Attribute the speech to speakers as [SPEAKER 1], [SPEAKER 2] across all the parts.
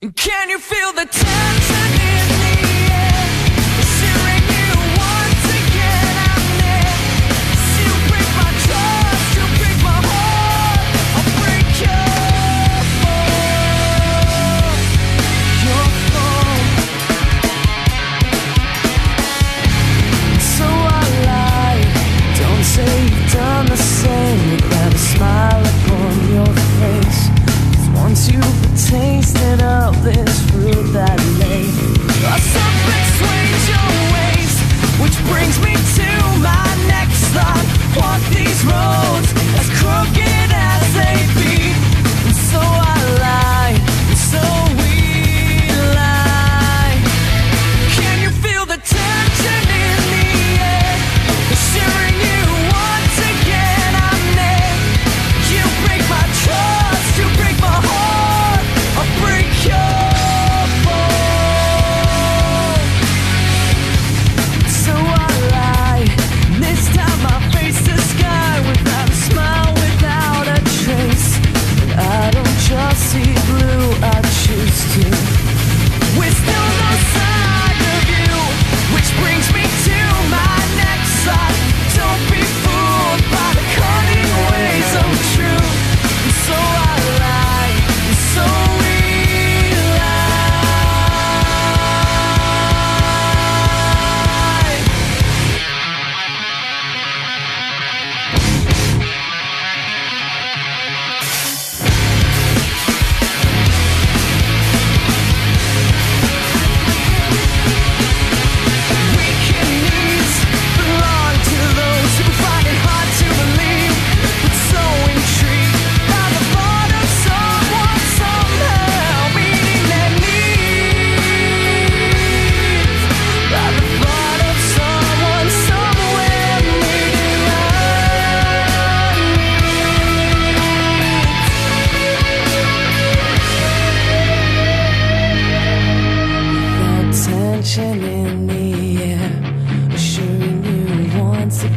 [SPEAKER 1] Can you feel the tension in the air? Searing you once again. I'm there. You break my trust, you break my heart. I'll break your fall. Your fall. So I lie. Don't say you've done the same. You grab a smile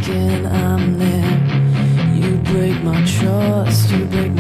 [SPEAKER 1] thinking I'm there. You break my trust, you break